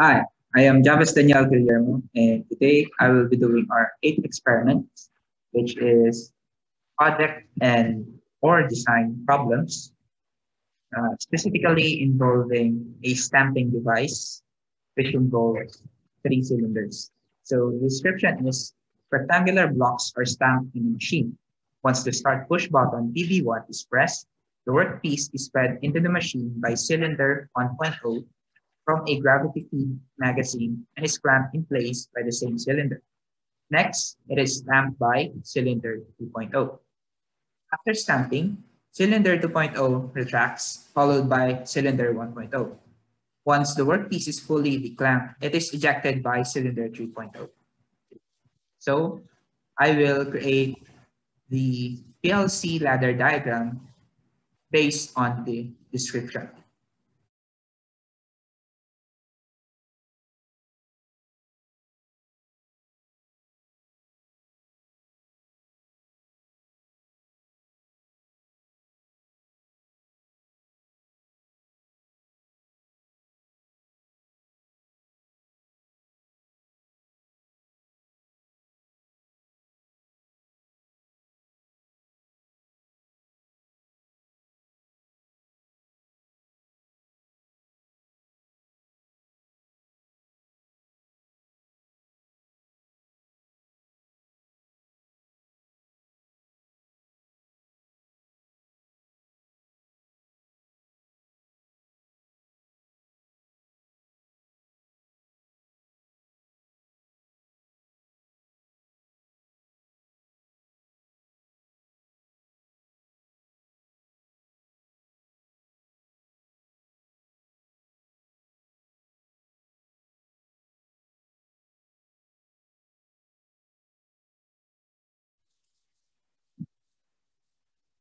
Hi, I am Jabez Daniel Guillermo, and today I will be doing our eighth experiment, which is project and or design problems, uh, specifically involving a stamping device, which involves three cylinders. So the description is rectangular blocks are stamped in a machine. Once the start push button PB1 is pressed, the workpiece is fed into the machine by cylinder 1.0 from a gravity feed magazine and is clamped in place by the same cylinder. Next, it is stamped by cylinder 2.0. After stamping, cylinder 2.0 retracts, followed by cylinder 1.0. Once the workpiece is fully declamped, it is ejected by cylinder 3.0. So I will create the PLC ladder diagram based on the description.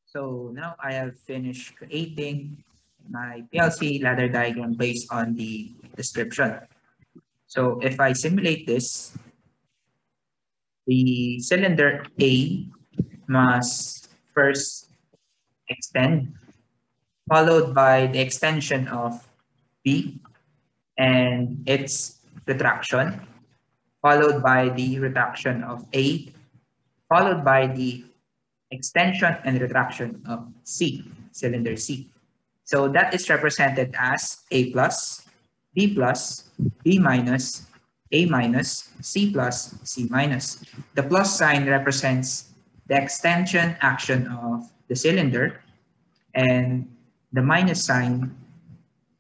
So now I have finished creating my PLC ladder diagram based on the description. So if I simulate this, the cylinder A must first extend, followed by the extension of B and its retraction, followed by the retraction of A, followed by the extension and retraction of C, cylinder C. So that is represented as A plus, B plus, B minus, A minus, C plus, C minus. The plus sign represents the extension action of the cylinder and the minus sign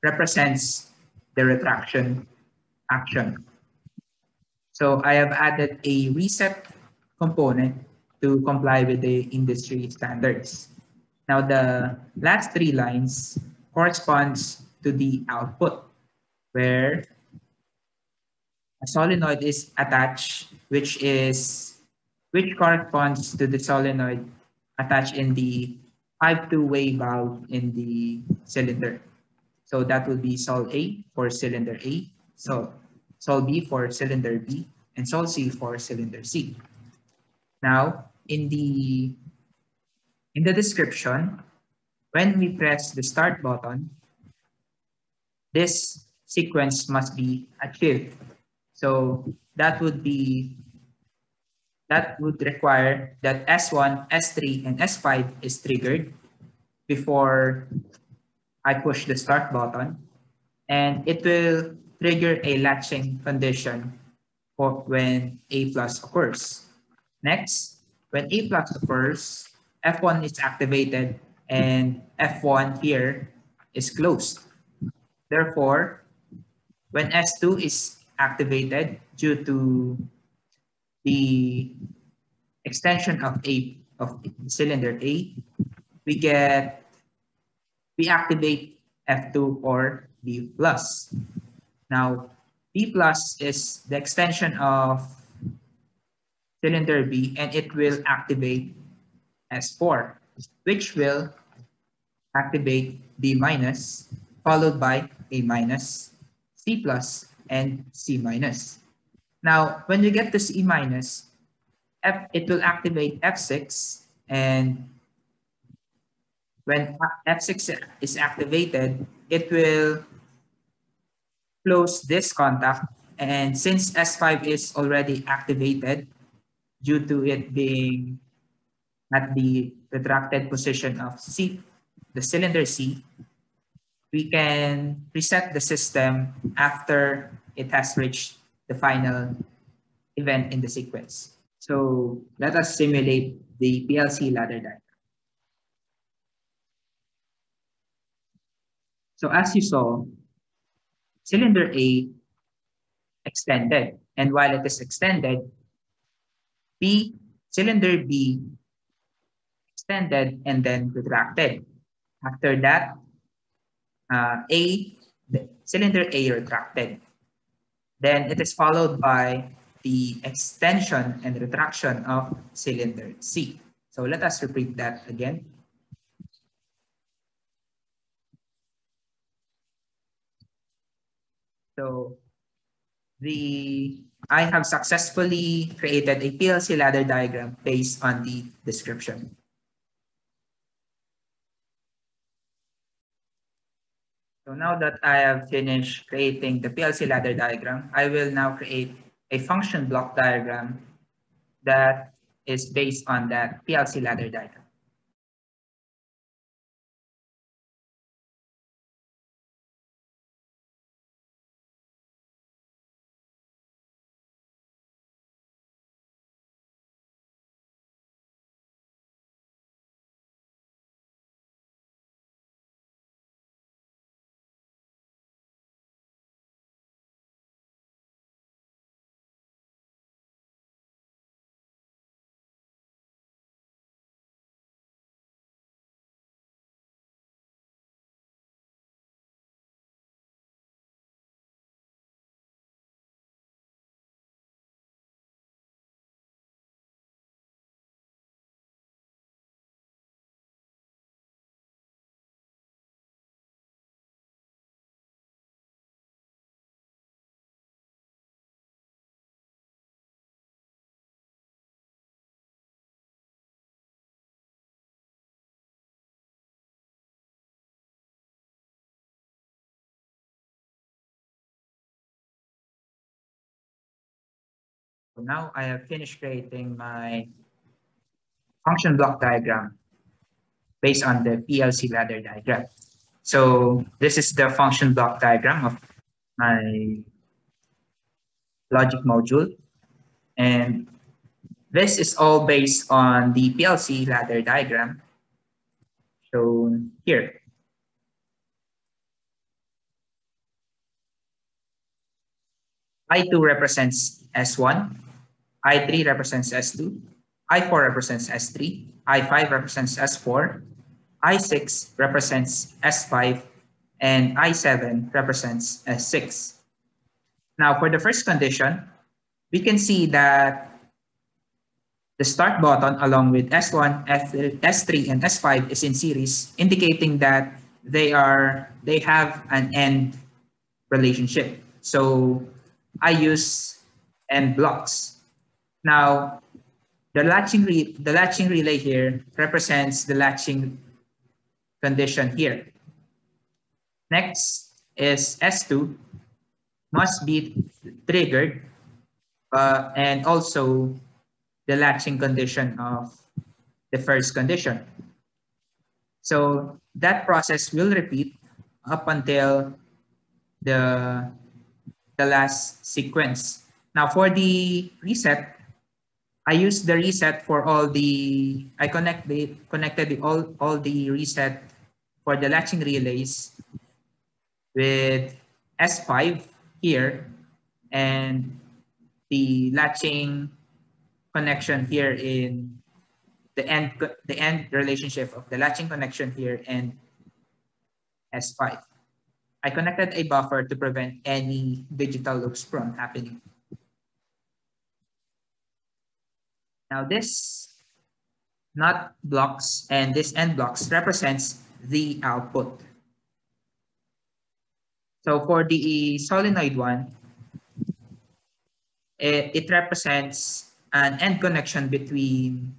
represents the retraction action. So I have added a reset component to comply with the industry standards. Now the last three lines corresponds to the output where a solenoid is attached, which is which corresponds to the solenoid attached in the pipe two-way valve in the cylinder. So that will be Sol A for cylinder A, so Sol B for cylinder B, and Sol C for cylinder C. Now, in the in the description, when we press the start button, this sequence must be achieved. So that would be that would require that S1, S3, and S5 is triggered before I push the start button. And it will trigger a latching condition for when A plus occurs. Next, when A plus occurs, F1 is activated and F1 here is closed. Therefore, when S2 is activated due to the extension of A of cylinder A, we get we activate F2 or B plus. Now, B plus is the extension of cylinder B and it will activate S4, which will activate B minus, followed by A minus, C plus, and C minus. Now, when you get to C minus, F, it will activate F6 and when F6 is activated, it will close this contact. And since S5 is already activated due to it being at the retracted position of C, the cylinder C, we can reset the system after it has reached the final event in the sequence. So let us simulate the PLC ladder diagram. So as you saw, cylinder A extended. And while it is extended, B, cylinder B extended and then retracted. After that, uh, A, cylinder A retracted. Then it is followed by the extension and retraction of cylinder C. So let us repeat that again. So the I have successfully created a PLC ladder diagram based on the description. So now that I have finished creating the PLC ladder diagram, I will now create a function block diagram that is based on that PLC ladder diagram. Now I have finished creating my function block diagram based on the PLC ladder diagram. So this is the function block diagram of my logic module. And this is all based on the PLC ladder diagram shown here. I2 represents S1, I3 represents S2, I4 represents S3, I5 represents S4, I6 represents S5, and I7 represents S6. Now for the first condition, we can see that the start button along with S1, S3, and S5 is in series, indicating that they are they have an AND relationship. So I use AND blocks. Now, the latching, the latching relay here represents the latching condition here. Next is S2 must be triggered uh, and also the latching condition of the first condition. So that process will repeat up until the, the last sequence. Now for the reset, I use the reset for all the, I connect the, connected the, all, all the reset for the latching relays with S5 here and the latching connection here in the end, the AND relationship of the latching connection here and S5. I connected a buffer to prevent any digital loops from happening. Now this NOT blocks and this AND blocks represents the output. So for the solenoid one, it, it represents an AND connection between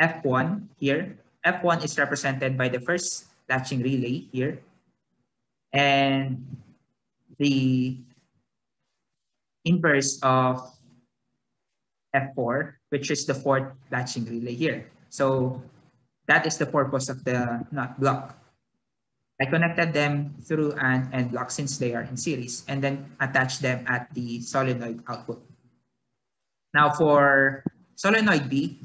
F1 here. F1 is represented by the first latching relay here. And the inverse of F4, which is the fourth latching relay here. So that is the purpose of the NOT block. I connected them through an AND block since they are in series and then attach them at the solenoid output. Now for solenoid B,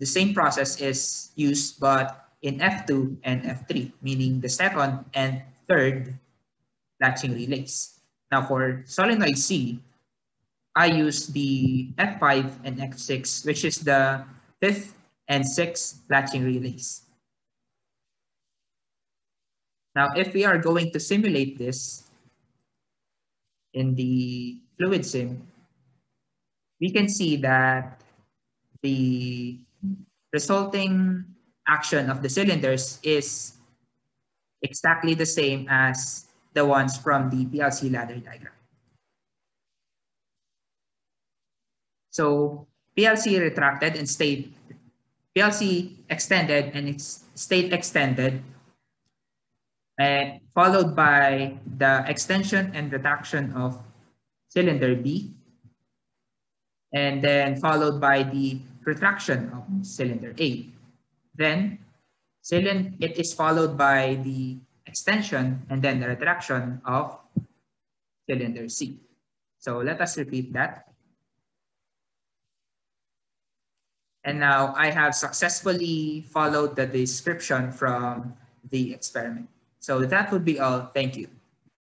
the same process is used but in F2 and F3, meaning the second and third latching relays. Now for solenoid C, I use the F5 and F6, which is the fifth and sixth latching relays. Now, if we are going to simulate this in the FluidSIM, we can see that the resulting action of the cylinders is exactly the same as the ones from the PLC ladder diagram. So PLC retracted and stayed, PLC extended and it's stayed extended uh, followed by the extension and retraction of cylinder B, and then followed by the retraction of cylinder A. Then it is followed by the extension and then the retraction of cylinder C. So let us repeat that. And now I have successfully followed the description from the experiment. So that would be all. Thank you.